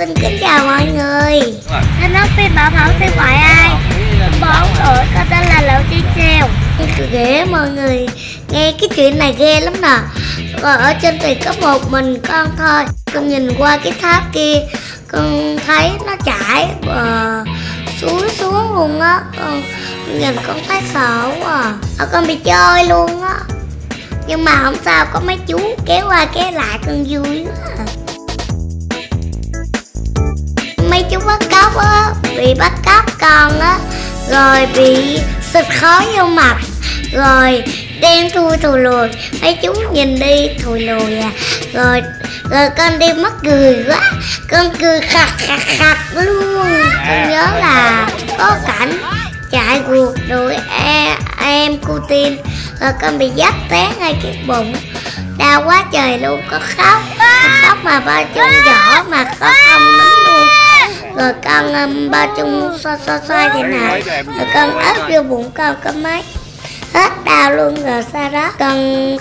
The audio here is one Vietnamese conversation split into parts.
xin kính chào mọi người. Nói nói phi bảo Thảo sẽ gọi ai. Bốn tuổi con tên là Lão Chi Treo Ghê, mọi người. Nghe cái chuyện này ghê lắm nè. Còn ở trên thì có một mình con thôi. Con nhìn qua cái tháp kia, Con thấy nó chảy bờ xuống xuống luôn á. Con nhìn con thấy sợ quá à. Ờ, con bị chơi luôn á. Nhưng mà không sao, có mấy chú kéo qua kéo lại con vui quá à. Cóc á Bị bắt cóc con á Rồi bị xịt khói vô mặt Rồi đen thui thù lùi mấy chú nhìn đi thùi lùi à rồi rồi con đi mất cười quá con cười khặt khặt khặt luôn. Con nhớ là có cảnh chạy ruột đuổi em, em cô tim rồi con bị dắt té ngay cái bụng. Đau quá trời luôn có khóc con khóc mà ba chung giỏ mà khóc không nín luôn rồi con um, ba chung xoay xoay xoay thế nào? Rồi con ấp vô bụng con có mấy? Hết đau luôn rồi sau đó? Con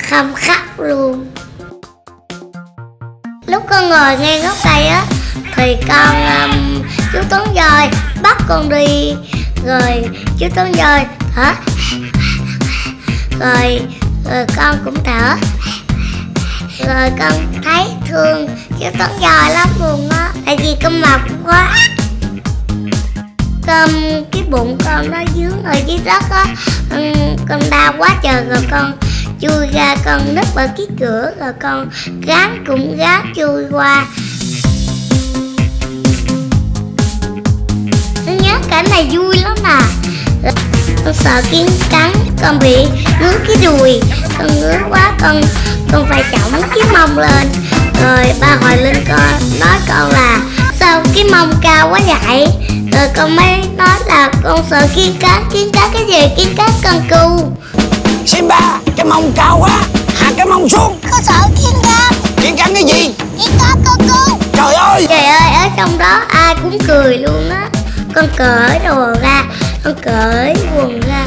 không khóc luôn. Lúc con ngồi ngay gốc cây á thì con um, chú tuấn dời bắt con đi. Rồi chú tuấn dời thở rồi rồi con cũng thở. Rồi con thấy thương chú tuấn dời lắm luôn á. Tại vì con mập quá con cái bụng con nó dướng ở dưới đất á. Con đau quá trời rồi con chui ra, con núp ở cái cửa rồi con gán cũng gán chui qua. Con nhớ cảnh này vui lắm à. Con sợ kiến cắn con bị ngứa cái đùi. Con ngứa quá, con con phải chỏng cái mông lên. Rồi ba hồi lên con nói con là sao cái mông cao quá vậy? Rồi con mới nói là con sợ kiến cắn kiến cắn cái gì? Kiến cắn cần cù Simba cái mông cao quá hạ cái mông xuống. Con sợ kiến cắn kiến cắn cái gì? Kiến cắn con cù trời ơi! Trời ơi ở trong đó ai cũng cười luôn á. Con cởi đồ ra con cởi quần ra.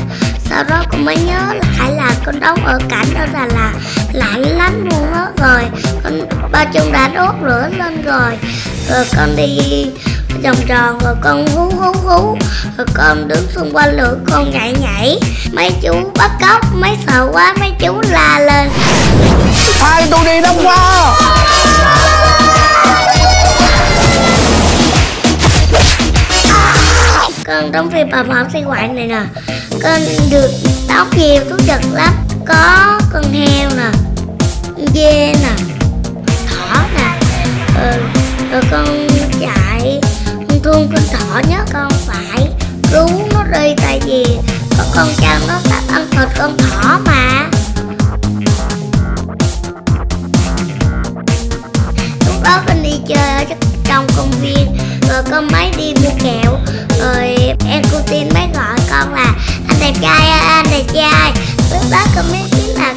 Sau đó con mới nhớ lại là con đóng ở cảnh đó là là lạnh lắm luôn á. Rồi con ba chung đã đốt lửa lên rồi rồi con đi vòng tròn rồi con hú hú hú. Rồi con đứng xung quanh lửa con nhảy nhảy. Mấy chú bắt cóc mấy sợ quá mấy chú la lên. Hai tôi đi đông qua. Con đóng phim bà mẫu xe ngoại này nè. Con được đóng nhiều thú vật lắm. Có con heo nè. Dê. nè thương con thỏ nhớ con phải cứu nó đi, tại vì có con trâu nó sắp ăn thịt con thỏ mà. Lúc đó con đi chơi ở trong công viên, rồi con mới đi mua kẹo, rồi em cô tin mới gọi con là, anh đẹp trai anh đẹp trai. Lúc đó con mới biết là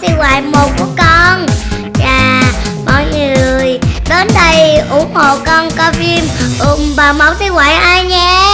siêu hoài một của con. Và mọi người, đến đây ủng hộ con coi phim ủng bà mẫu siêu hoài ai nha?